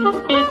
say.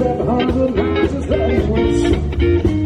That a hundred rounds and steady once.